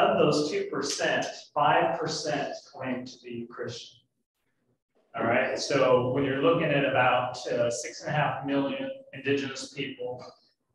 Of those 2%, 5% claim to be Christian. All right, so when you're looking at about uh, six and a half million indigenous people,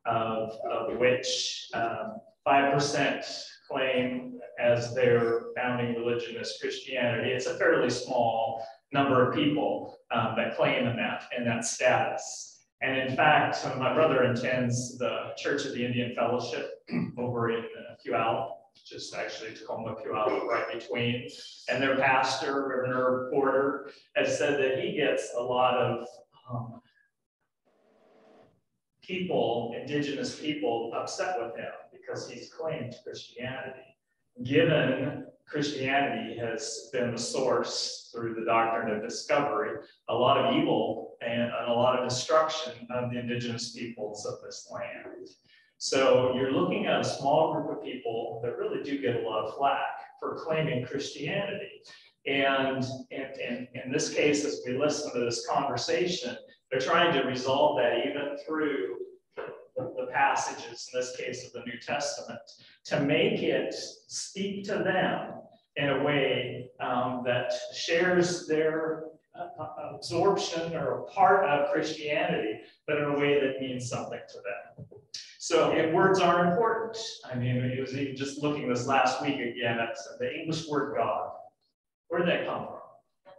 of, which um, 5% claim as their founding religion as Christianity, it's a fairly small number of people um, that claim in that, in that status. And in fact, my brother attends the Church of the Indian Fellowship over in uh, Puyallup, just actually Tacoma, Puyallup, right between. And their pastor, Reverend Porter, has said that he gets a lot of um, people, indigenous people, upset with him because he's claimed Christianity. Given Christianity has been the source through the doctrine of discovery, a lot of evil and, and a lot of destruction of the indigenous peoples of this land. So you're looking at a small group of people that really do get a lot of flack for claiming Christianity. And in, in, in this case, as we listen to this conversation, they're trying to resolve that even through the, passages, in this case of the New Testament, to make it speak to them in a way um, that shares their uh absorption or a part of Christianity, but in a way that means something to them. So if words are important, I mean, it was even just looking this last week again at the English word God. Where did that come from?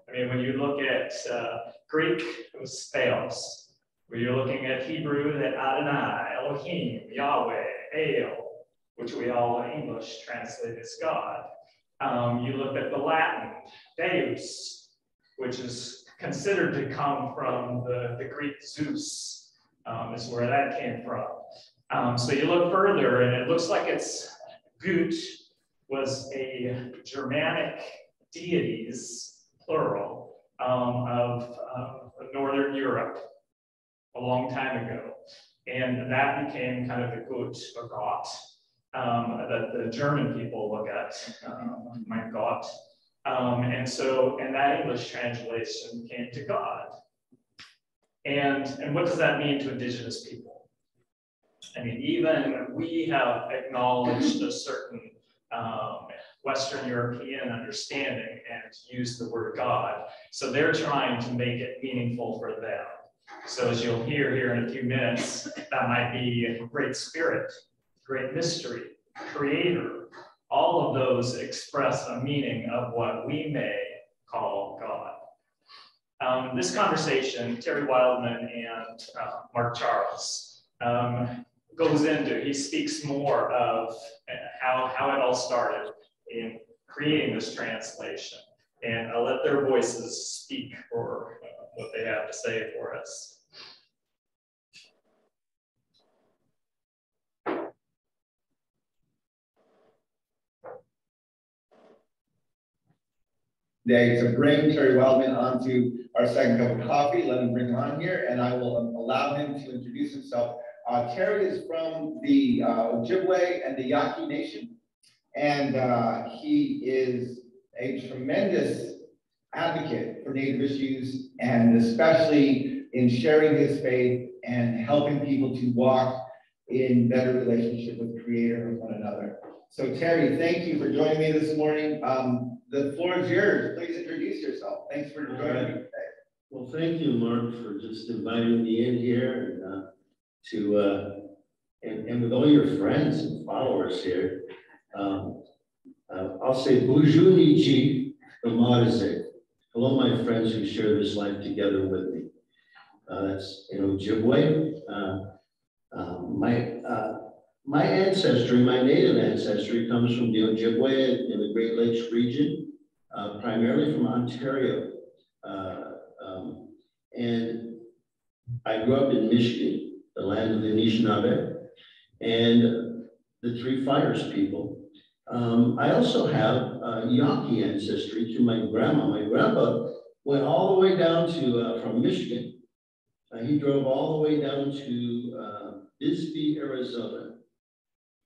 I mean, when you look at uh, Greek, it was theos. When you're looking at Hebrew, that Adonai, Elohim, Yahweh, El, which we all in English translate as God. Um, you look at the Latin, Deus, which is considered to come from the, the Greek Zeus, um, is where that came from. Um, so you look further, and it looks like it's Gut was a Germanic deities, plural, um, of uh, Northern Europe a long time ago. And that became kind of the Gut or Gott um, that the German people look at, um, mein Gott. Um, and so, and that English translation came to God. And, and what does that mean to indigenous people? I mean, even we have acknowledged a certain um, Western European understanding and used the word God. So they're trying to make it meaningful for them. So as you'll hear here in a few minutes, that might be great spirit, great mystery, creator. All of those express a meaning of what we may call God. Um, this conversation, Terry Wildman and uh, Mark Charles, um, goes into, he speaks more of how, how it all started in creating this translation. And I'll let their voices speak for uh, what they have to say for us. Today to bring Terry Wildman onto our second cup of coffee. Let me bring him on here and I will allow him to introduce himself uh, Terry is from the uh, Ojibwe and the Yaqui Nation, and uh, he is a tremendous advocate for Native issues, and especially in sharing his faith and helping people to walk in better relationship with Creator and one another. So Terry, thank you for joining me this morning. Um, the floor is yours. Please introduce yourself. Thanks for joining right. me today. Well, thank you, Mark, for just inviting me in here. And, uh, to, uh, and, and with all your friends and followers here, um, uh, I'll say bonjour Nichi Amarize. Hello, my friends who share this life together with me. Uh, that's in Ojibwe. Uh, um, my, uh, my ancestry, my native ancestry comes from the Ojibwe in the Great Lakes region, uh, primarily from Ontario. Uh, um, and I grew up in Michigan the land of the Anishinaabe, and the Three Fires people. Um, I also have uh, Yaqui ancestry to my grandma. My grandpa went all the way down to, uh, from Michigan. Uh, he drove all the way down to uh, Bisbee, Arizona,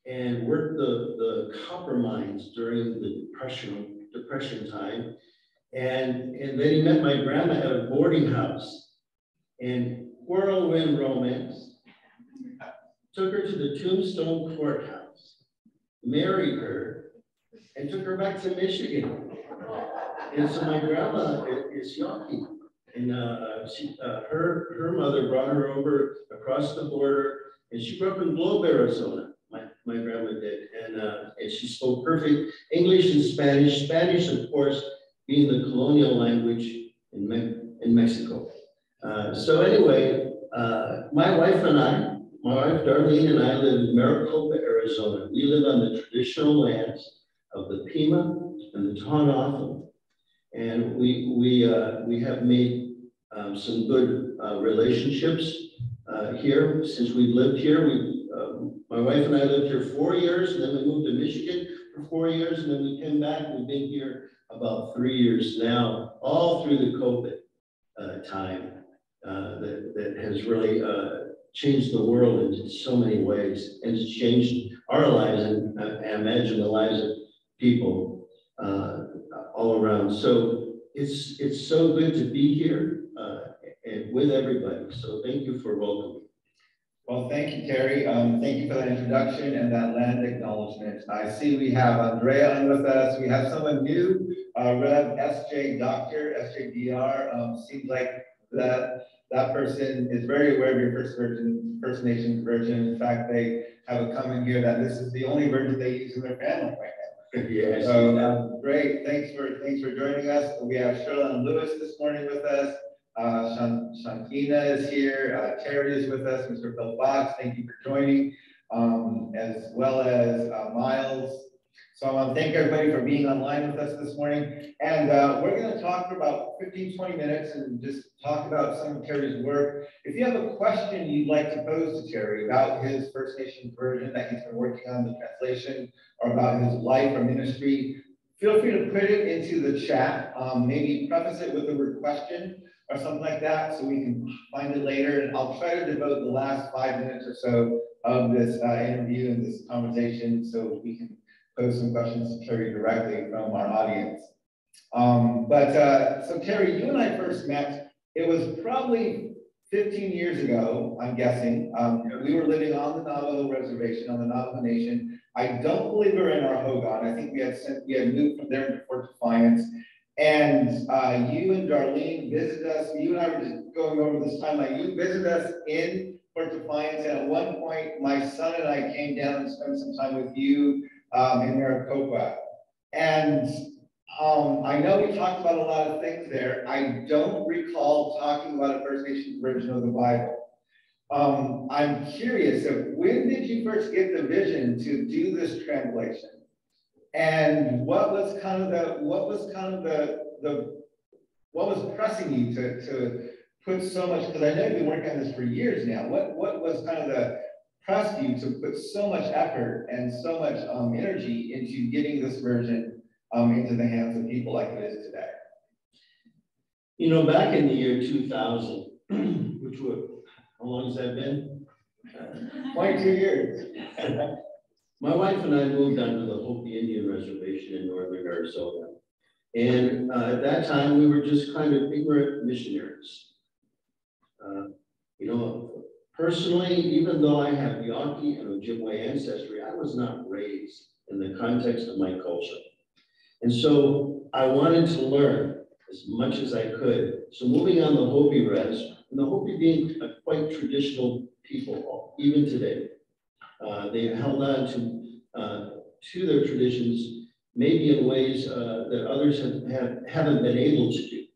and worked the, the copper mines during the depression, depression time. And, and then he met my grandma at a boarding house and whirlwind romance took her to the Tombstone Courthouse, married her, and took her back to Michigan. And so my grandma is Yaqui. And uh, she, uh, her, her mother brought her over across the border and she grew up in Globe, Arizona. My, grandma did. And, uh, and she spoke perfect English and Spanish. Spanish, of course, being the colonial language in, Me- in Mexico. Uh, so anyway, uh, my wife and I, my wife Darlene and I live in Maricopa, Arizona. We live on the traditional lands of the Pima and the Tohono And we, we, uh, we have made um, some good uh, relationships uh, here since we've lived here. We, my wife and I lived here four years, and then we moved to Michigan for four years, and then we came back. We've been here about three years now, all through the COVID uh, time uh, that, that has really uh, changed the world in so many ways, and it's changed our lives and uh, I imagine the lives of people uh, all around. So it's it's so good to be here uh, and with everybody. So thank you for welcoming. Well, thank you, Terry. Um, thank you for that introduction and that land acknowledgement. I see we have Andrea on with us. We have someone new, uh, Rev. SJ Doctor, SJDR. Um, seems like that, that person is very aware of your First Virgin, First Nations Version. In fact, they have a comment here that this is the only version they use in their family right now. Yes. So, um, great, thanks for, thanks for joining us. We have Sherlyn Lewis this morning with us. Uh, Shan- Shankina is here, uh, Terry is with us, Mr. Phil Fox, thank you for joining. Um, as well as, uh, Miles. So I want to thank everybody for being online with us this morning. And, uh, we're gonna talk for about 15, 20 minutes and just talk about some of Terry's work. If you have a question you'd like to pose to Terry about his First Nation version that he's been working on, the translation, or about his life or ministry, feel free to put it into the chat. Um, maybe preface it with a word question or something like that, so we can find it later. And I'll try to devote the last five minutes or so of this uh, interview and this conversation, so we can pose some questions to Terry directly from our audience. Um, but, uh, so Terry, you and I first met, it was probably fifteen years ago, I'm guessing. Um, we were living on the Navajo reservation, on the Navajo Nation. I don't believe we were in our Hogan. I think we had sent, we had moved from there to Fort Defiance. And, uh, you and Darlene visited us, you and I were just going over this timeline. You visited us in Fort Defiance, and at one point, my son and I came down and spent some time with you, um, in Maricopa. And um, I know we talked about a lot of things there. I don't recall talking about a First Nations version of the Bible. Um, I'm curious, of when did you first get the vision to do this translation? And what was kind of the, what was kind of the, the, what was pressing you to, to put so much, because I know you've been working on this for years now. What, what was kind of the, pressed you to put so much effort and so much, um, energy into getting this version, um, into the hands of people like it is today? You know, back in the year two thousand, which were, how long has that been? Uh, Twenty-two years. My wife and I moved onto the Hopi Indian Reservation in northern Arizona. And uh, at that time, we were just kind of ignorant missionaries. Uh, You know, personally, even though I have Yaqui and Ojibwe ancestry, I was not raised in the context of my culture. And so I wanted to learn as much as I could. So moving on the Hopi res, and the Hopi being a quite traditional people, even today. Uh, they held on to, uh, to their traditions, maybe in ways, uh, that others have, have, haven't been able to do.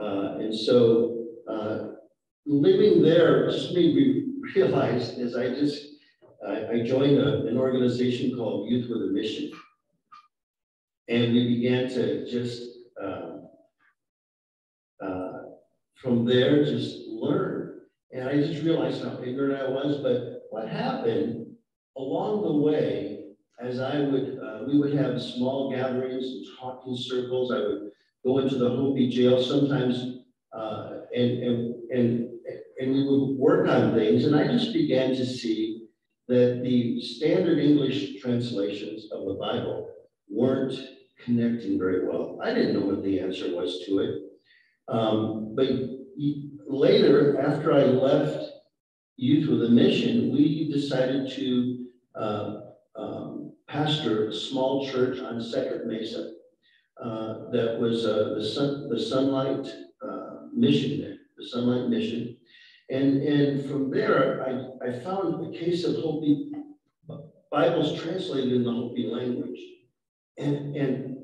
Uh, and so, uh, living there just made me realize as I just, I, I joined a- an organization called Youth with a Mission. And we began to just, um, from there, just learn. And I just realized how ignorant I was, but what happened along the way, as I would, uh, we would have small gatherings and talking circles, I would go into the Hopi jail sometimes, uh, and, and, and, and we would work on things, and I just began to see that the standard English translations of the Bible weren't connecting very well. I didn't know what the answer was to it. Um, but later, after I left Youth with a Mission, we decided to uh, um, pastor a small church on Second Mesa. Uh, that was uh, the sun, the Sunlight uh, Mission there, the Sunlight Mission. And, and from there, I, I found a case of Hopi Bibles translated in the Hopi language. And, and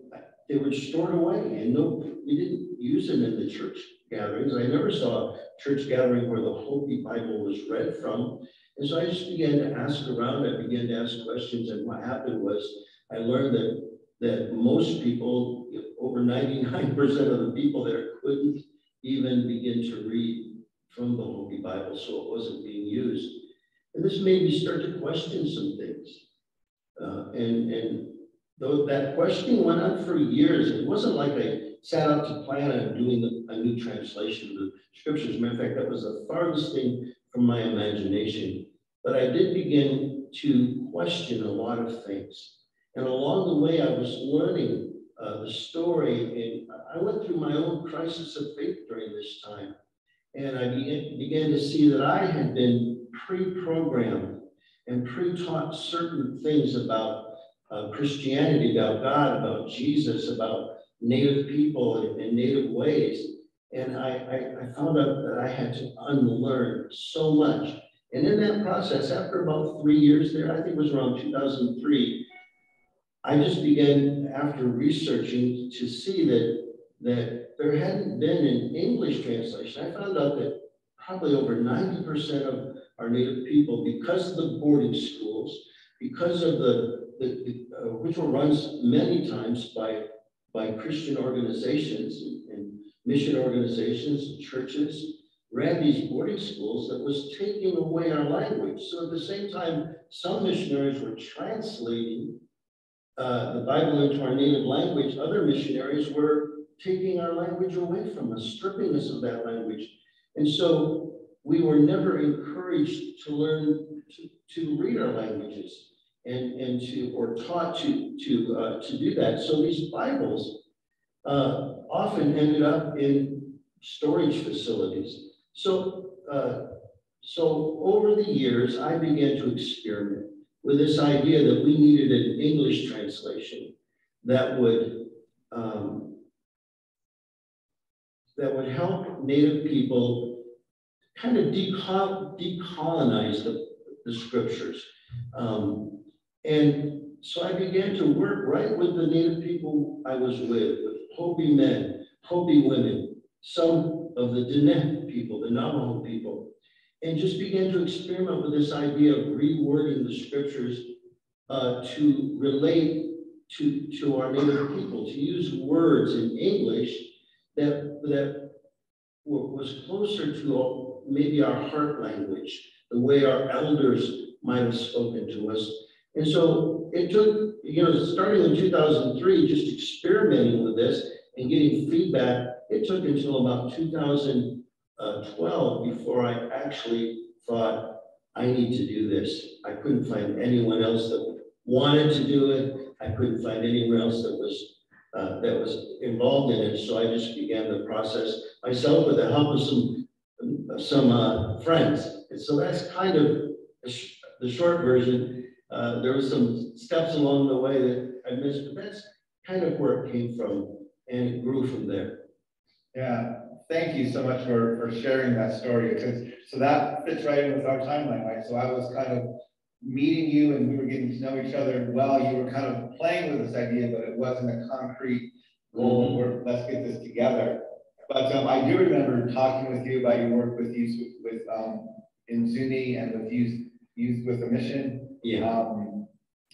they were stored away and no, we didn't use them in the church gatherings. I never saw a church gathering where the Hopi Bible was read from. And so I just began to ask around, I began to ask questions, and what happened was I learned that that most people, over 99% of the people there couldn't even begin to read from the Hopi Bible, so it wasn't being used. And this made me start to question some things. Uh, and and though that questioning went on for years, it wasn't like I sat out to plan on doing a new translation of the scriptures. As a matter of fact, that was the farthest thing from my imagination. But I did begin to question a lot of things. And along the way, I was learning uh, the story. And I went through my own crisis of faith during this time. And I began, began to see that I had been pre-programmed and pre-taught certain things about uh, Christianity, about God, about Jesus, about Native people and, and Native ways. And I, I, I found out that I had to unlearn so much. And in that process, after about three years there, I think it was around 2003, I just began, after researching, to see that, that there hadn't been an English translation. I found out that probably over 90% of our Native people, because of the boarding schools, because of the, the, the uh, which were run many times by, by Christian organizations and, and mission organizations and churches, ran these boarding schools that was taking away our language. So at the same time, some missionaries were translating uh, the Bible into our native language, other missionaries were taking our language away from us, stripping us of that language. And so we were never encouraged to learn to, to read our languages and, and to, or taught to, to, uh, to do that. So these Bibles uh, often ended up in storage facilities. So, uh, so over the years, I began to experiment with this idea that we needed an English translation that would um, that would help Native people kind of decol decolonize the, the scriptures. Um, and so I began to work right with the Native people I was with, with Hopi men, Hopi women, some of the Diné people, the Navajo people, and just began to experiment with this idea of rewording the scriptures uh, to relate to, to our native people, to use words in English that, that was closer to maybe our heart language, the way our elders might have spoken to us. And so it took, you know, starting in 2003, just experimenting with this and getting feedback, it took until about 2000 uh, 12 before I actually thought, I need to do this. I couldn't find anyone else that wanted to do it. I couldn't find anyone else that was uh, that was involved in it. So I just began the process myself with the help of some some uh, friends. And so that's kind of the short version. Uh, there were some steps along the way that I missed, but that's kind of where it came from, and it grew from there. Yeah, thank you so much for, for sharing that story because so that fits right in with our timeline, right? So I was kind of meeting you and we were getting to know each other well. You were kind of playing with this idea, but it wasn't a concrete goal. Mm -hmm. let's get this together. But um, I do remember talking with you about your work with youth with, with um, in Zuni and with youth youth with a mission. Yeah. Um,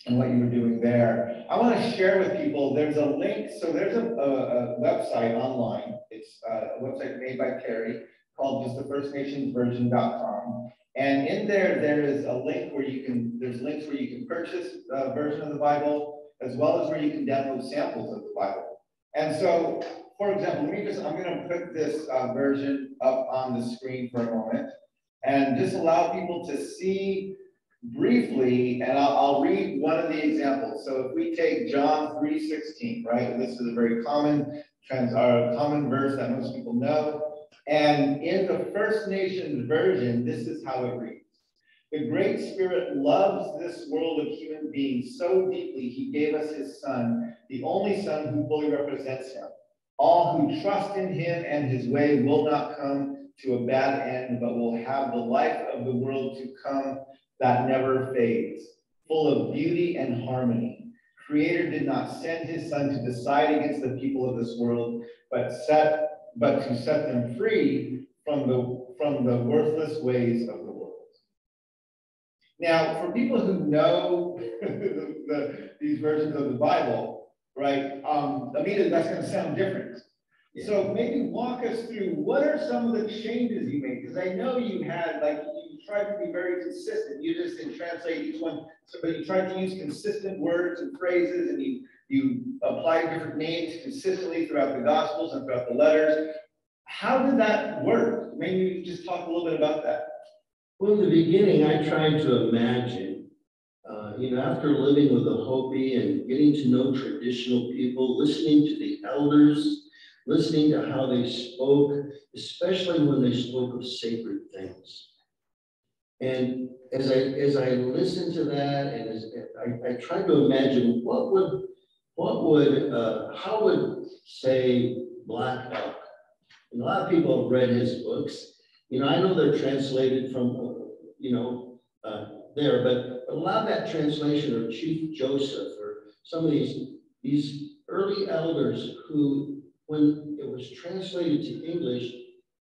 and what you were doing there. I want to share with people, there's a link, so there's a, a, a website online. It's uh, a website made by Terry called just the First Nations version.com. And in there, there is a link where you can, there's links where you can purchase a version of the Bible, as well as where you can download samples of the Bible. And so, for example, let me just, I'm gonna put this uh, version up on the screen for a moment and just allow people to see briefly, and I'll, I'll, read one of the examples. So if we take John 3.16, right, this is a very common trans, uh, common verse that most people know. And in the First Nations version, this is how it reads. The Great Spirit loves this world of human beings so deeply, he gave us his Son, the only Son who fully represents him. All who trust in him and his way will not come to a bad end, but will have the life of the world to come that never fades, full of beauty and harmony. Creator did not send his son to decide against the people of this world, but set but to set them free from the from the worthless ways of the world. Now, for people who know the, the, these versions of the Bible, right, um, Amita, that's going to sound different. So maybe walk us through what are some of the changes you made? Because I know you had like you tried to be very consistent. You just didn't translate each one, so, but you tried to use consistent words and phrases, and you you applied different names consistently throughout the Gospels and throughout the letters. How did that work? Maybe you just talk a little bit about that. Well, in the beginning, I tried to imagine, uh, you know, after living with the Hopi and getting to know traditional people, listening to the elders, listening to how they spoke, especially when they spoke of sacred things. And as I as I listened to that, and as I, I tried to imagine what would what would uh, how would say Black Elk and a lot of people have read his books. You know, I know they're translated from, you know, uh, there, but a lot of that translation or Chief Joseph or some of these, these early elders who, when it was translated to English,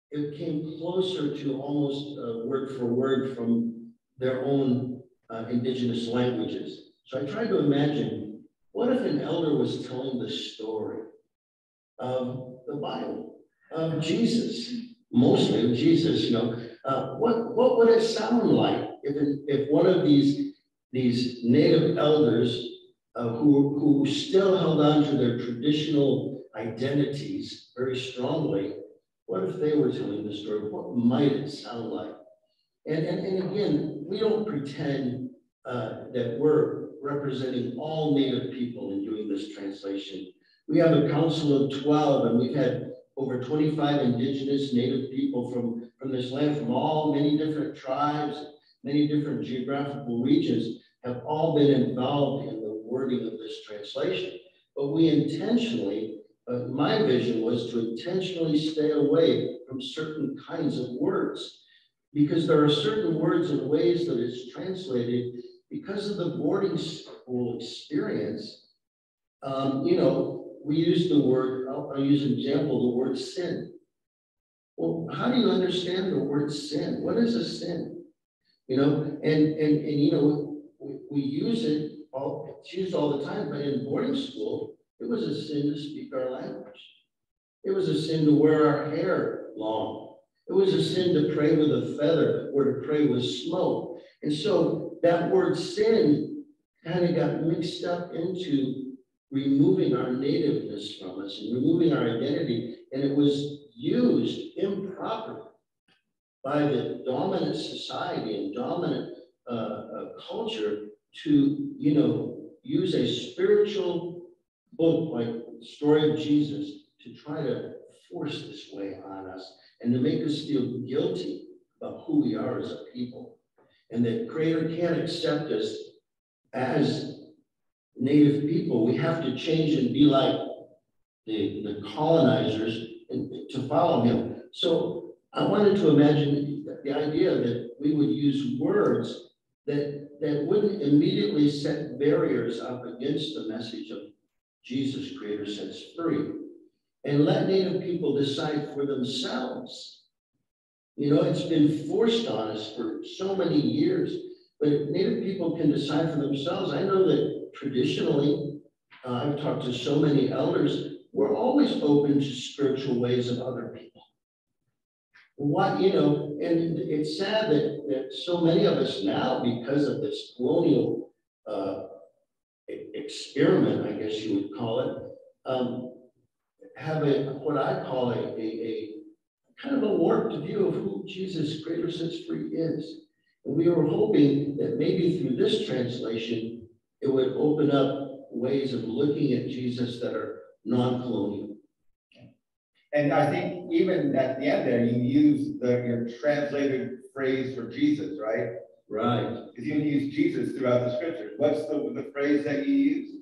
it came closer to almost uh, word for word from their own uh, indigenous languages. So I tried to imagine, what if an elder was telling the story of the Bible? of Jesus, mostly of Jesus, you know, uh, what, what would it sound like if, if one of these, these native elders uh, who, who still held on to their traditional identities very strongly, what if they were telling the story? What might it sound like? And, and, and again, we don't pretend uh, that we're representing all Native people in doing this translation. We have a council of 12 and we've had over 25 indigenous native people from, from this land, from all many different tribes, many different geographical regions, have all been involved in wording of this translation. But we intentionally, uh, my vision was to intentionally stay away from certain kinds of words because there are certain words and ways that it's translated because of the boarding school experience. Um, you know, we use the word, I'll, I'll use an example, the word sin. Well, how do you understand the word sin? What is a sin? You know, and and and you know, we, we use it all it's used all the time, but in boarding school, it was a sin to speak our language. It was a sin to wear our hair long. It was a sin to pray with a feather or to pray with smoke. And so that word sin kind of got mixed up into removing our nativeness from us and removing our identity. And it was used improperly by the dominant society and dominant uh, uh, culture to, you know, use a spiritual book like the story of Jesus to try to force this way on us and to make us feel guilty about who we are as a people. And that Creator can't accept us as native people, we have to change and be like the, the colonizers and to follow him. So I wanted to imagine the idea that we would use words that, that wouldn't immediately set barriers up against the message of Jesus, creator sets free, and let Native people decide for themselves. You know, it's been forced on us for so many years, but Native people can decide for themselves, I know that traditionally, uh, I've talked to so many elders, we're always open to spiritual ways of other people. What, you know, and it's sad that, that so many of us now, because of this colonial uh, experiment, I guess you would call it, um, have a what I call a, a, a, kind of a warped view of who Jesus Creator Sets Free is. And we were hoping that maybe through this translation, it would open up ways of looking at Jesus that are non-colonial. And I think even at the end there, you use the your translated phrase for Jesus, right? Right. Because you use Jesus throughout the scriptures. What's the, the phrase that you use?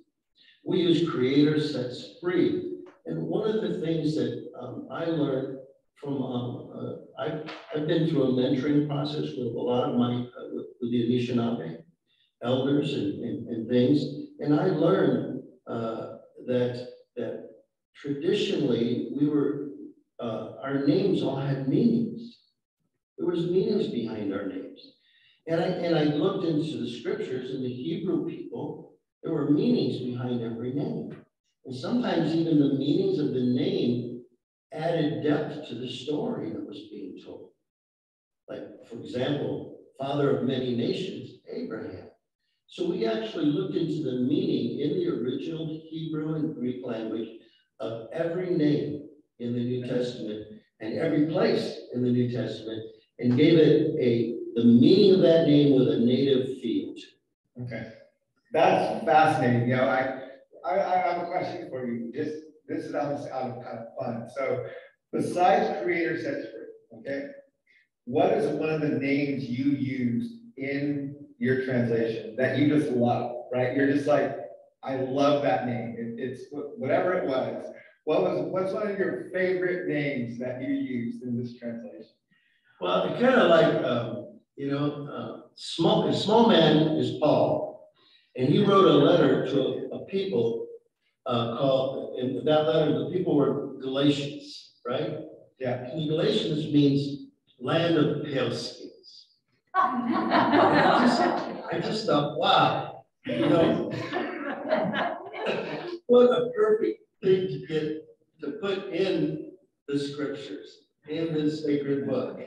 We use creator sets free. And one of the things that um, I learned from, um, uh, I've, I've been through a mentoring process with a lot of my, uh, with, with the Anishinaabe elders and, and, and things. And I learned uh, that, that traditionally we were, uh, our names all had meanings. There was meanings behind our names. And I, and I looked into the scriptures and the Hebrew people, there were meanings behind every name. And sometimes even the meanings of the name added depth to the story that was being told. Like, for example, father of many nations, Abraham. So we actually looked into the meaning in the original Hebrew and Greek language of every name in the New Testament and every place in the New Testament and gave it a the meaning of that name with a native feel. Okay. That's fascinating. You know, I, I, I have a question for you. Just this is almost out of kind of fun. So besides creator sets free, okay, what is one of the names you use in your translation that you just love, right? You're just like, I love that name. It, it's whatever it was. What was what's one of your favorite names that you used in this translation? Well, it kind of like um, you know, uh, small small man is Paul, and he wrote a letter to a, a people uh, called. In that letter, the people were Galatians, right? Yeah. And Galatians means land of pale skins. I, just, I just thought, wow, you know, what a perfect thing to get to put in the scriptures, in this sacred book.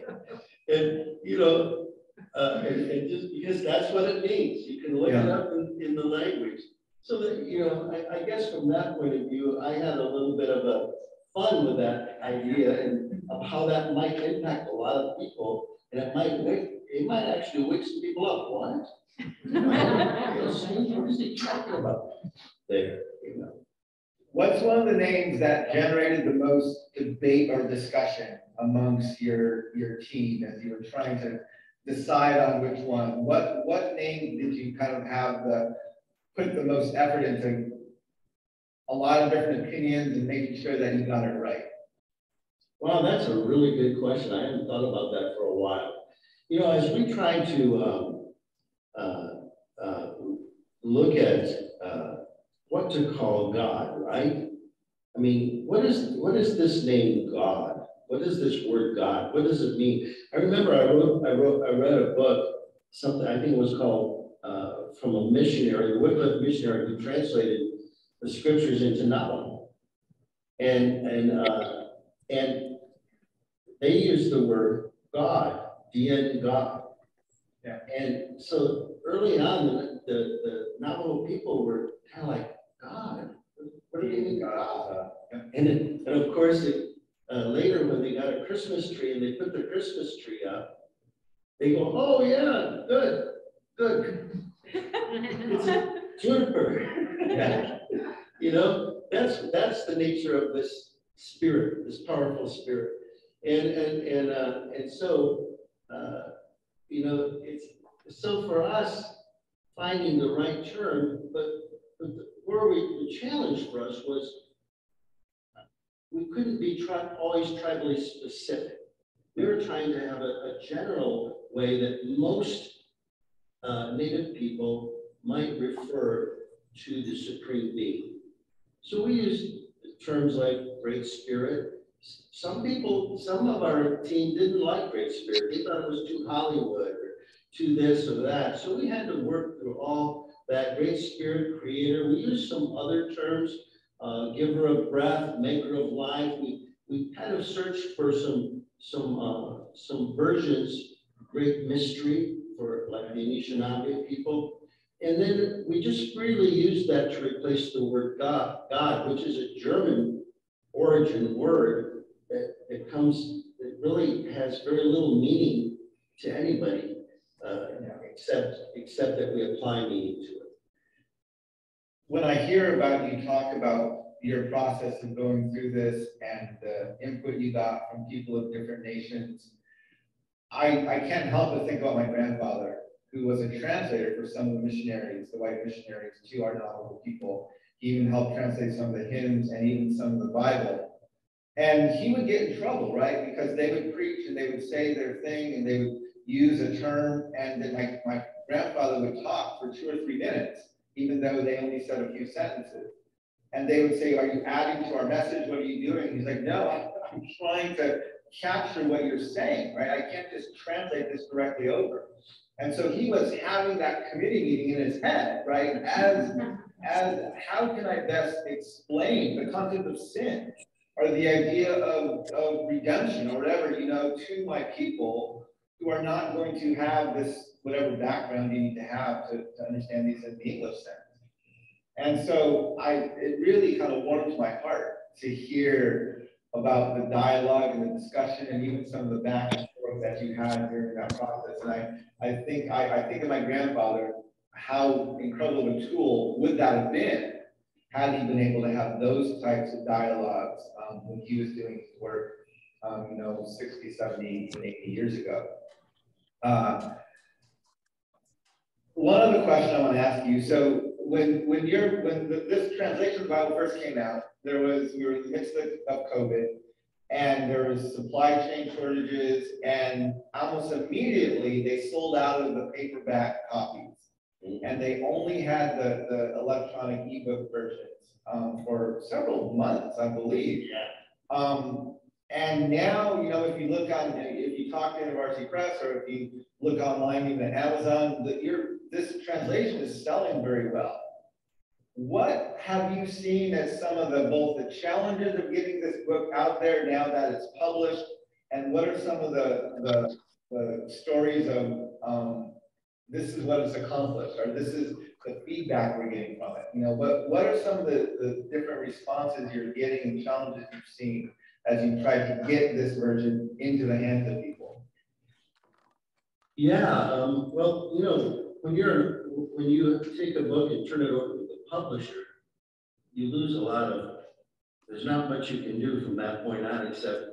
And, you know, uh, and, and just because that's what it means, you can look it up in, in the language. So that, you know, I, I guess from that point of view, I had a little bit of a fun with that idea and of how that might impact a lot of people. And it might wake, it might actually wake some people up. What? You know, what is he talking about there? You know. What's one of the names that generated the most debate or discussion amongst your your team as you were trying to decide on which one? What what name did you kind of have the put the most effort into a lot of different opinions and making sure that you got it right? Well, that's a really good question. I hadn't thought about that for a while. You know, as we try to um, uh, uh, look at uh, what to call God, right? I mean, what is what is this name God? What is this word God? What does it mean? I remember I wrote, I wrote, I read a book, something I think it was called uh, from a missionary, a Wycliffe missionary who translated the scriptures into Navajo. And and uh, and they used the word God, the God. Yeah. And so early on, the, the, the Navajo people were kind of like, God, what do you mean God? And, it, and of course, it, uh, later when they got a Christmas tree and they put the Christmas tree up, they go, oh yeah, good, good. it's juniper. yeah. You know, that's that's the nature of this spirit, this powerful spirit. And and and uh, and so uh, you know, it's so for us finding the right term, but, but where we the challenge for us was we couldn't be tri always tribally specific. We were trying to have a, a general way that most uh, Native people might refer to the Supreme Being. So we used terms like Great Spirit. Some people, some of our team didn't like Great Spirit. They thought it was too Hollywood or too this or that. So we had to work through all that Great Spirit Creator. We use some other terms uh, giver of breath, maker of life. We, we kind of searched for some, some, uh, some versions, great mystery for like the Anishinaabe people. And then we just freely used that to replace the word God, God, which is a German origin word that, that comes, that really has very little meaning to anybody, except, except that we apply meaning to it when I hear about you talk about your process of going through this and the input you got from people of different nations, I, I can't help but think about my grandfather, who was a translator for some of the missionaries, the white missionaries to our Navajo people. He even helped translate some of the hymns and even some of the Bible. And he would get in trouble, right? Because they would preach and they would say their thing and they would use a term and then my, my grandfather would talk for two or three minutes, even though they only said a few sentences. And they would say, are you adding to our message? What are you doing? He's like, no, I'm, I'm trying to capture what you're saying, right? I can't just translate this directly over. And so he was having that committee meeting in his head, right? As, as how can I best explain the concept of sin or the idea of, of redemption or whatever, you know, to my people who are not going to have this, whatever background you need to have to, to understand these in the English sense. And so I, it really kind of warms my heart to hear about the dialogue and the discussion and even some of the back and forth that you had during that process. And I, I think, I, I think of my grandfather, how incredible a tool would that have been had he been able to have those types of dialogues um, when he was doing his work, um, you know, 60, 70, 80 years ago. Uh, one other question I want to ask you. So when when you're when the, this translation of the Bible first came out, there was we were in the midst of, COVID, and there was supply chain shortages, and almost immediately they sold out of the paperback copies, and they only had the the electronic ebook versions um, for several months, I believe. Yeah. Um, and now, you know, if you look on, if talk to InterVarsity Press or if you look online, even Amazon, the, your, this translation is selling very well. What have you seen as some of the, both the challenges of getting this book out there now that it's published? And what are some of the, the, the stories of, um, this is what it's accomplished, or this is the feedback we're getting from it? You know, what, what are some of the, the different responses you're getting and challenges you've seen as you try to get this version into the hands of people? Yeah, um, well, you know, when you're, when you take a book and turn it over to the publisher, you lose a lot of, there's not much you can do from that point on except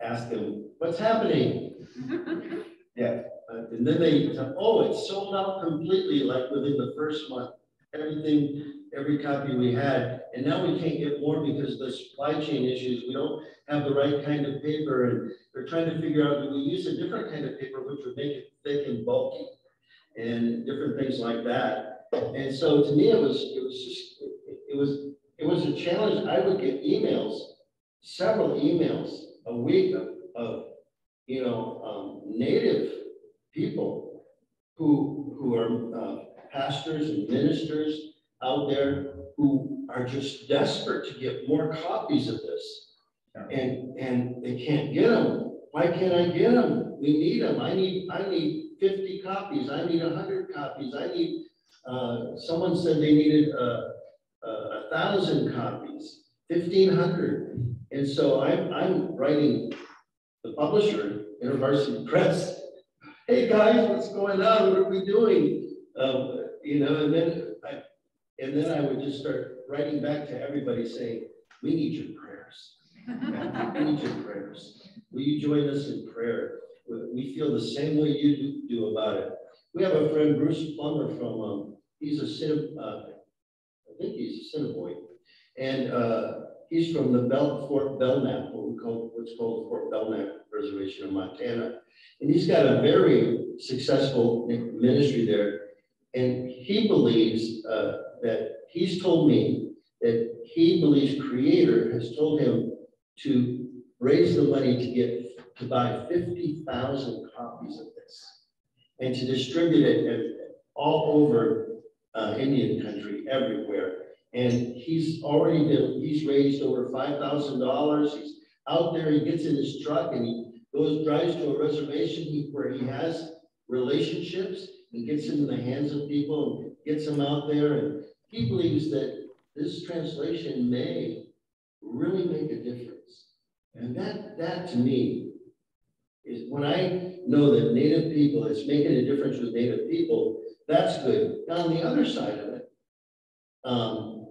ask them, what's happening? Yeah. Uh, and then they, oh, it's sold out completely, like within the first month. Everything, every copy we had, and now we can't get more because of the supply chain issues. We don't have the right kind of paper, and they're trying to figure out, do we use a different kind of paper which would make it thick and bulky? And different things like that. And so to me, it was, it was just, it, it was, it was a challenge. I would get emails, several emails a week of, of you know, um, native people who, who are uh, pastors and ministers out there who are just desperate to get more copies of this. And, and they can't get them. Why can't I get them? We need them. I need, I need 50 copies. I need 100 copies. I need, uh, someone said they needed uh, uh, a thousand copies, 1,500. And so I'm, I'm writing the publisher, InterVarsity Press, hey guys, what's going on? What are we doing? Um, you know, and then I, and then I would just start writing back to everybody saying, we need your your prayers. Will you join us in prayer? We feel the same way you do, about it. We have a friend, Bruce Plummer from, um, he's a Cine, uh, I think he's a Assiniboine. And uh, he's from the Bell, Fort Belknap, what we call, what's called the Fort Belknap Reservation in Montana. And he's got a very successful ministry there. And he believes uh, that he's told me that he believes Creator has told him to raise the money to get to buy 50,000 copies of this and to distribute it all over uh, Indian country, everywhere. And he's already been, he's raised over $5,000. He's out there, he gets in his truck and he goes, drives to a reservation where he has relationships and gets into the hands of people and gets them out there. And he believes that this translation may really make a difference. And that, that to me is when I know that Native people, it's making a difference with Native people, that's good. Now, on the other side of it, um,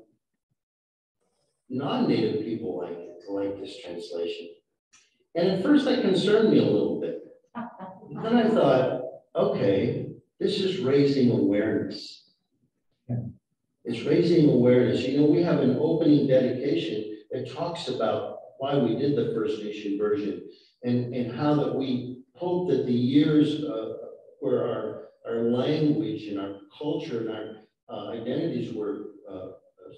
non-Native people like, like this translation. And at first that concerned me a little bit. then I thought, okay, this is raising awareness. Yeah. It's raising awareness. You know, we have an opening dedication that talks about why we did the First Nation version and, and how that we hope that the years uh, where our, our language and our culture and our uh, identities were uh,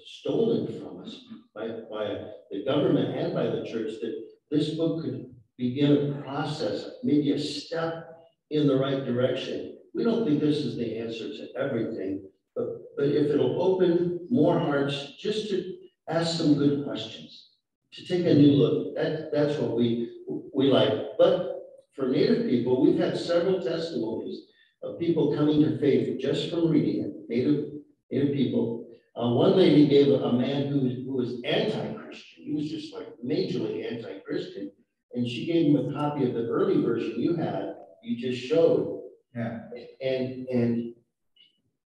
stolen from us by, by the government and by the church, that this book could begin a process, maybe a step in the right direction. We don't think this is the answer to everything, but, but if it'll open more hearts just to ask some good questions, to take a new look, that, that's what we, we like. But for Native people, we've had several testimonies of people coming to faith just from reading it, Native, Native people. Uh, one lady gave a, a man who was, who was anti-Christian, he was just like majorly anti-Christian, and she gave him a copy of the early version you had, you just showed. Yeah. And, and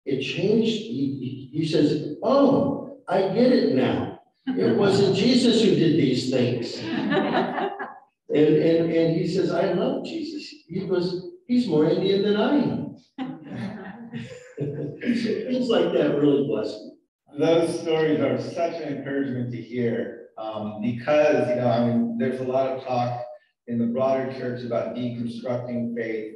it changed, he, he says, oh, I get it now. It wasn't Jesus who did these things. And, and, and he says, I love Jesus. He goes, he's more Indian than I am. Things like that really bless me. Those stories are such an encouragement to hear, um, because, you know, I mean, there's a lot of talk in the broader church about deconstructing faith.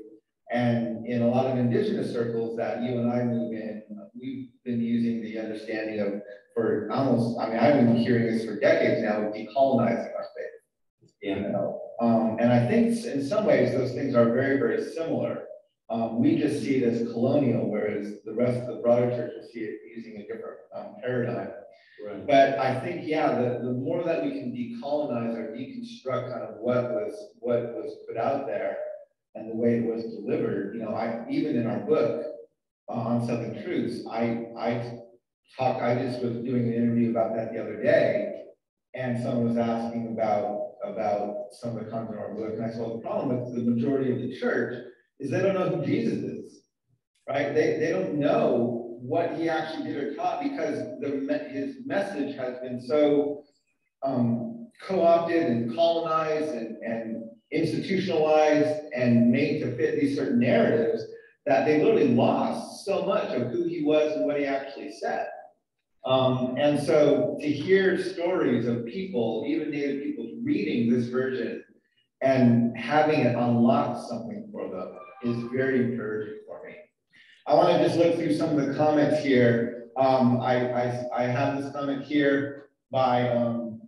And in a lot of indigenous circles that you and I move in, we've been using the understanding of, for almost, I mean, I've been hearing this for decades now, decolonizing our faith. You know, um, and I think in some ways, those things are very, very similar. Um, we just see it as colonial, whereas the rest of the broader church will see it using a different um, paradigm. Right. But I think, yeah, the, the more that we can decolonize or deconstruct kind of what was, what was put out there and the way it was delivered, you know, I, even in our book uh, Unsettling Truths, I, I talk, I just was doing an interview about that the other day. And someone was asking about, about some of the content of our book. And I well, the problem with the majority of the church is they don't know who Jesus is, right? They, they don't know what he actually did or taught because the, his message has been so um, co-opted and colonized and, and institutionalized and made to fit these certain narratives that they literally lost so much of who he was and what he actually said. Um, and so to hear stories of people, even Native people, reading this version and having it unlock something for them is very encouraging for me. I want to just look through some of the comments here. Um, I, I, I, have this comment here by um,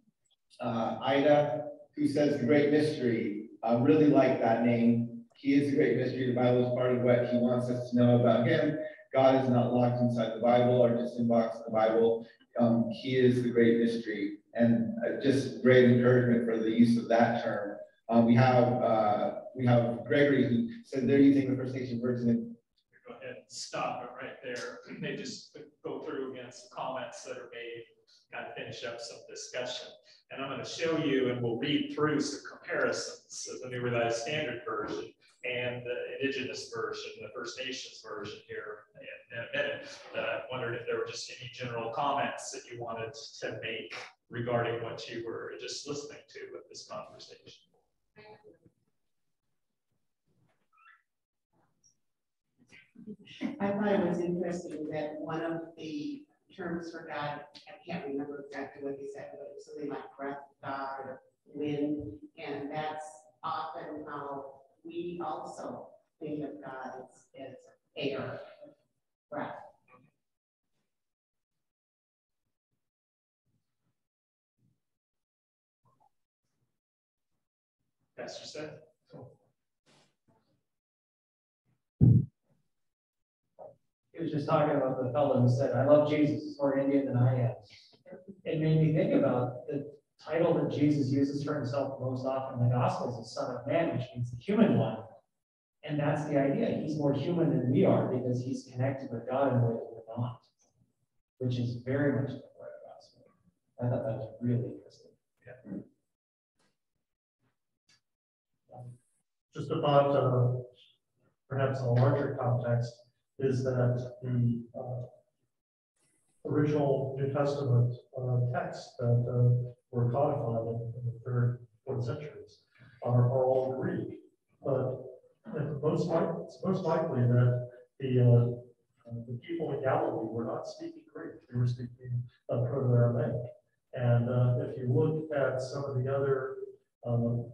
uh, Ida, who says the great mystery. I really like that name. He is the great mystery. The Bible is part of what he wants us to know about him. God is not locked inside the Bible or just in box the Bible. Um, he is the great mystery and uh, just great encouragement for the use of that term. Um, we have uh, we have Gregory who said they're using the First Nation version. Go ahead and stop it right there. They just go through again some comments that are made, kind of finish up some discussion. And I'm going to show you, and we'll read through some comparisons of the New Revised Standard Version and the Indigenous version, the First Nations version here in, in a minute. Uh, I wondered if there were just any general comments that you wanted to make regarding what you were just listening to with this conversation. I thought it was interesting that one of the terms for God, I can't remember exactly what he said, but it was something like breath God or wind, and that's often how we also think of God as, as air, breath. Pastor said. He was just talking about the fellow who said, I love Jesus, more Indian than I am. It made me think about the title that Jesus uses for himself most often in the Gospels is Son of Man, which means the human one. And that's the idea. He's more human than we are because he's connected with God in a way that we're not, which is very much the part of the gospel. I thought that was really interesting. Yeah. Just a thought, uh, perhaps in a larger context, is that the uh, original New Testament uh, texts that uh, were codified in, the third, fourth centuries are, are all Greek. But it's most, likely, it's most likely that the, uh, the people in Galilee were not speaking Greek, they were speaking uh, Proto-Aramaic. And uh, if you look at some of the other um,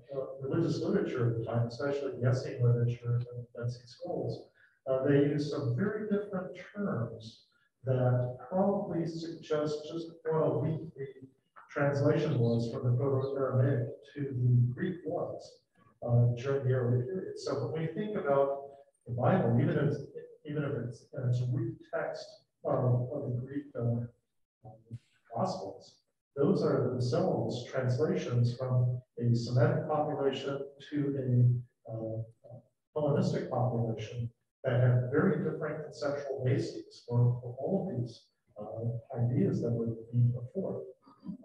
religious literature at the time, especially the Essene literature and Dead Sea Scrolls, uh, they use some very different terms that probably suggest just what a weak translation was from the Proto-Aramaic to the Greek was uh, during the early period. So when we think about the Bible, even if, even if it's, it's a weak text of, of the Greek uh, Gospels, those are the symbols, translations from a Semitic population to a uh, Hellenistic population that have very different conceptual bases for, for all of these uh, ideas that were being before.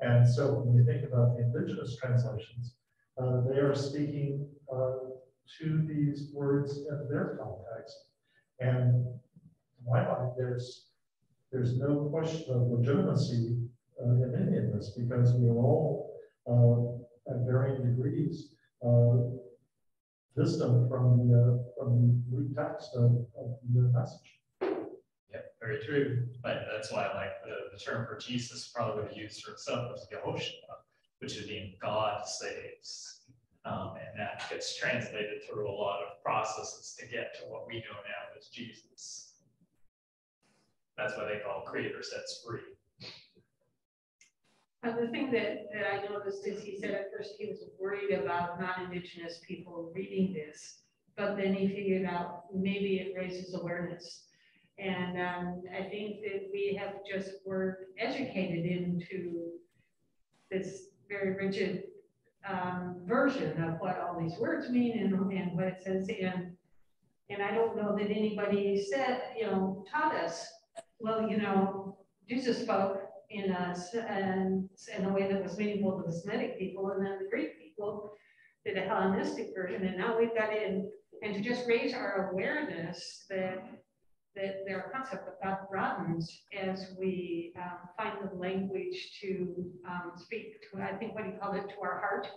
And so when we think about the indigenous translations, uh, they are speaking uh, to these words in their context. And to my mind, there's there's no question of legitimacy uh, in any of this because we are all uh, at varying degrees uh, wisdom from the, uh, from the root text of, of the message. Very true. But that's why I like the, the term for Jesus probably would used for himself as Yehoshua, which would mean God saves. Um, and that gets translated through a lot of processes to get to what we know now as Jesus. That's why they call creator sets free. Uh, the thing that, that I noticed is he said at first he was worried about non-Indigenous people reading this, but then he figured out maybe it raises awareness. And um, I think that we have just were educated into this very rigid um, version of what all these words mean and, and what it says. And, and I don't know that anybody said, you know, taught us, well, you know, Jesus spoke in us and in a way that was meaningful to the Semitic people, and then the Greek people did a Hellenistic version, and now we've got in and to just raise our awareness that that their concept of God broadens as we um, find the language to um, speak to, I think what he called it, to our heart.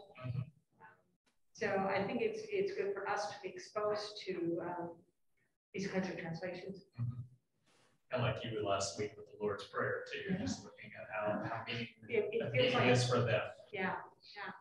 So I think it's it's good for us to be exposed to um, these kinds of translations. And like you were last week with the Lord's Prayer too, you're just looking at how, how meaning, It, it the feels like, is for them. yeah, yeah.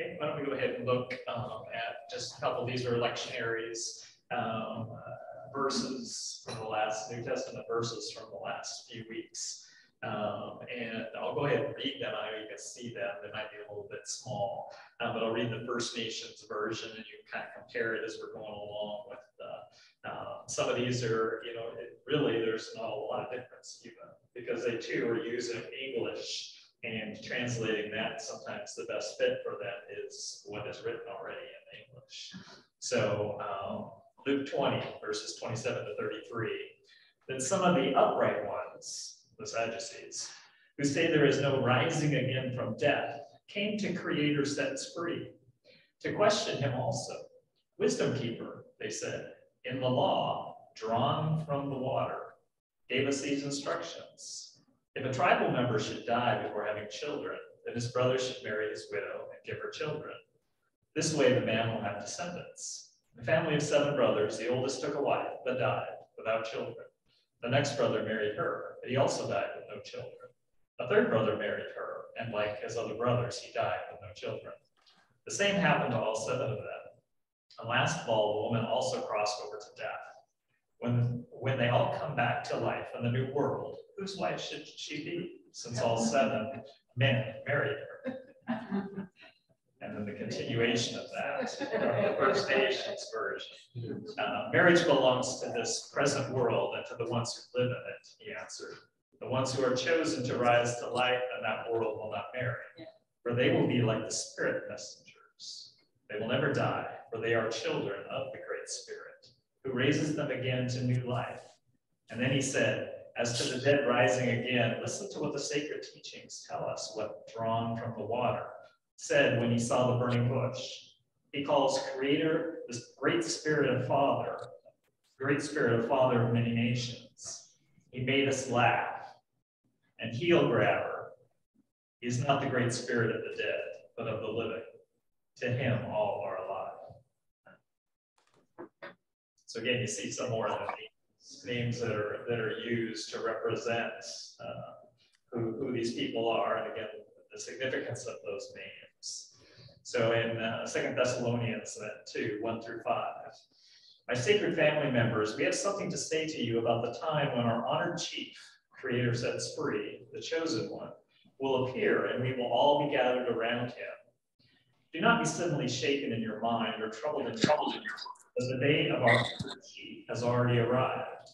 Okay, why don't we go ahead and look um, at just a couple, these are lectionaries, um, uh, verses from the last, New Testament verses from the last few weeks. Um, and I'll go ahead and read them. I know you can see them. They might be a little bit small, um, but I'll read the First Nations version and you can kind of compare it as we're going along with the, uh, some of these are, you know, it, really there's not a lot of difference even because they too are using English and translating that. Sometimes the best fit for them is what is written already in English. So um, Luke 20 verses 27 to 33. Then some of the upright ones the Sadducees, who say there is no rising again from death, came to Creator sets free, to question him also. Wisdom keeper, they said, in the law, drawn from the water, gave us these instructions. If a tribal member should die before having children, then his brother should marry his widow and give her children. This way the man will have descendants. The family of seven brothers, the oldest took a wife, but died without children. The next brother married her, but he also died with no children. A third brother married her, and like his other brothers, he died with no children. The same happened to all seven of them. And last of all, the woman also crossed over to death. When, when they all come back to life in the new world, whose wife should she be, since all seven men married her? And then the continuation of that, from the First Nations version. Uh, marriage belongs to this present world and to the ones who live in it, he answered. The ones who are chosen to rise to life in that world will not marry, for they will be like the spirit messengers. They will never die, for they are children of the Great Spirit, who raises them again to new life. And then he said, As to the dead rising again, listen to what the sacred teachings tell us, what drawn from the water said when he saw the burning bush. He calls Creator this great spirit of Father, great spirit of Father of many nations. He made us laugh and heel grabber. Is not the great spirit of the dead, but of the living. To him, all are alive. So again, you see some more of the names, that are, that are used to represent uh, who, who these people are, and again, the significance of those names. So in uh, Second Thessalonians uh, 2, 1 through 5, my sacred family members, we have something to say to you about the time when our honored chief, creator sets free, the chosen one, will appear and we will all be gathered around him. Do not be suddenly shaken in your mind or troubled in troubled in your as the day of our chief has already arrived.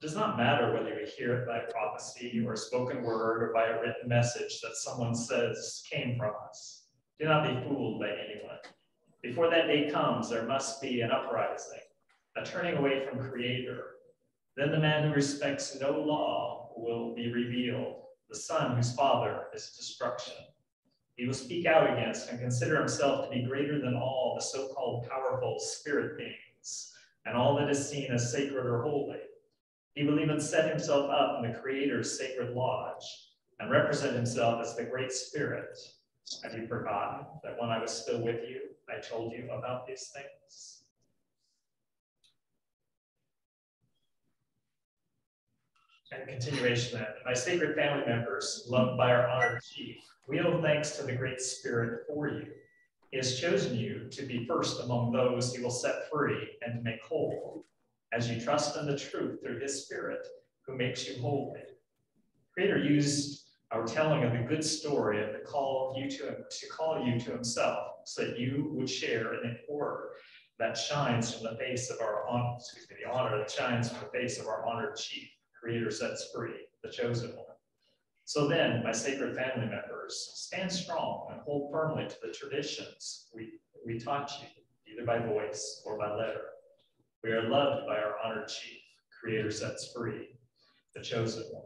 It does not matter whether you hear it by prophecy or a spoken word or by a written message that someone says came from us. Do not be fooled by anyone. Before that day comes, there must be an uprising, a turning away from Creator. Then the man who respects no law will be revealed, the son whose father is destruction. He will speak out against and consider himself to be greater than all the so-called powerful spirit beings and all that is seen as sacred or holy. He will even set himself up in the Creator's sacred lodge and represent himself as the Great Spirit. Have you forgotten that when I was still with you, I told you about these things? And continuation then, my sacred family members, loved by our honored chief, we owe thanks to the Great Spirit for you. He has chosen you to be first among those he will set free and make whole, as you trust in the truth through his Spirit, who makes you holy. Creator used our telling of the good story of the call you to, him, to call you to himself, so that you would share in the order that shines from the face of our honor, excuse me, the honor that shines from the face of our honored chief. Creator sets free, the chosen one. So then, my sacred family members, stand strong and hold firmly to the traditions we, we taught you, either by voice or by letter. We are loved by our honored chief, Creator sets free, the chosen one.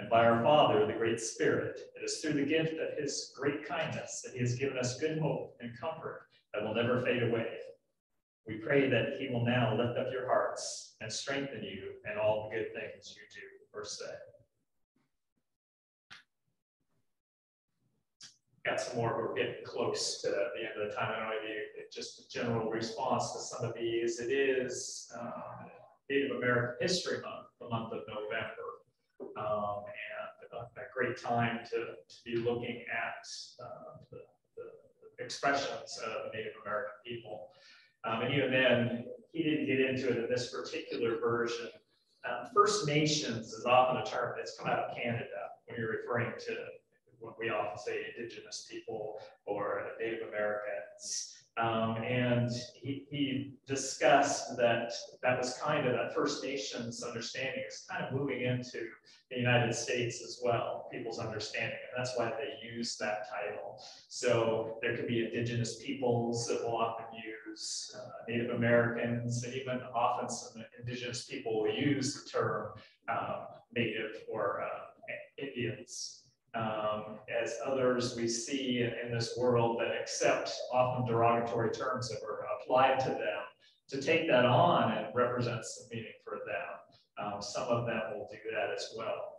And by our Father, the Great Spirit, it is through the gift of his great kindness that he has given us good hope and comfort that will never fade away. We pray that he will now lift up your hearts and strengthen you in all the good things you do or say. got some more, we're getting close to the end of the time. I don't know if you, just a general response to some of these. It is uh, Native American History Month, the month of November. Um, and a, a, great time to, to be looking at uh, the, the, expressions of Native American people. Um, and even then, he didn't get into it in this particular version. Um, First Nations is often a term that's come out of Canada when you're referring to what we often say indigenous people or Native Americans. Um, and he, he, discussed that that was kind of that First Nations understanding is kind of moving into the United States as well, people's understanding. And that's why they use that title. So there could be indigenous peoples that will often use uh, Native Americans, and even often some indigenous people will use the term um, Native or uh, Indians um, as others we see in, in, this world that accept often derogatory terms that were applied to them, to take that on and represent some meaning for them. Um, some of them will do that as well.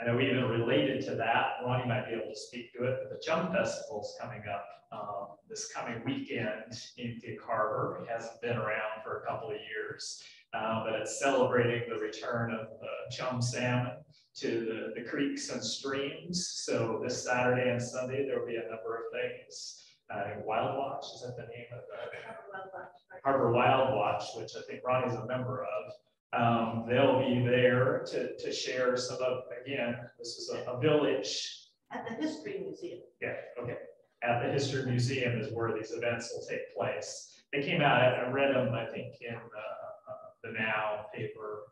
I know even related to that, Ronnie might be able to speak to it, but the Chum Festival is coming up um, this coming weekend in Gig Harbor. It hasn't been around for a couple of years, uh, but it's celebrating the return of the chum salmon to the, the creeks and streams. So this Saturday and Sunday, there will be a number of things. Uh, Wild Watch, is that the name of the? Harbor Wild Watch, which I think Ronnie's a member of. Um, they'll be there to, to share some of, again, this is a, a village. At the History Museum. Yeah, okay. At the History Museum is where these events will take place. They came out, I read them, I think, in uh, uh, the Now paper,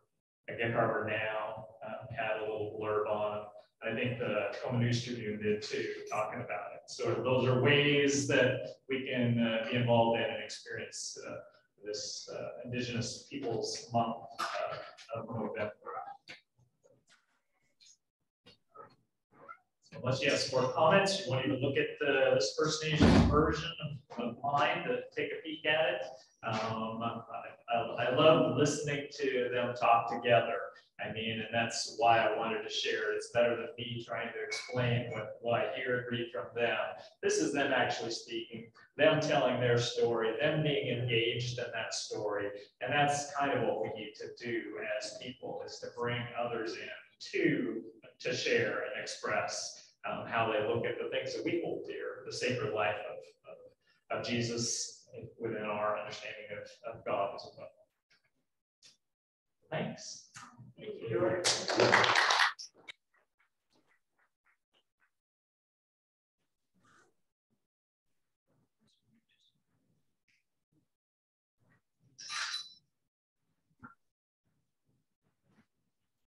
Gig Harbor Now, um, had a little blurb on. I think the Tacoma News Tribune did too, talking about it. So those are ways that we can uh, be involved in and experience uh, this uh, Indigenous Peoples Month uh, of November. So unless you have some more comments, you want to look at the, this First Nations version of mine to take a peek at it. Um, I, I, love listening to them talk together I mean, and that's why I wanted to share. It's better than me trying to explain what, what I hear and read from them. This is them actually speaking, them telling their story, them being engaged in that story. And that's kind of what we need to do as people is to bring others in to, to share and express um, how they look at the things that we hold dear, the sacred life of, of, of Jesus within our understanding of, of God as well. Thanks. Thank you.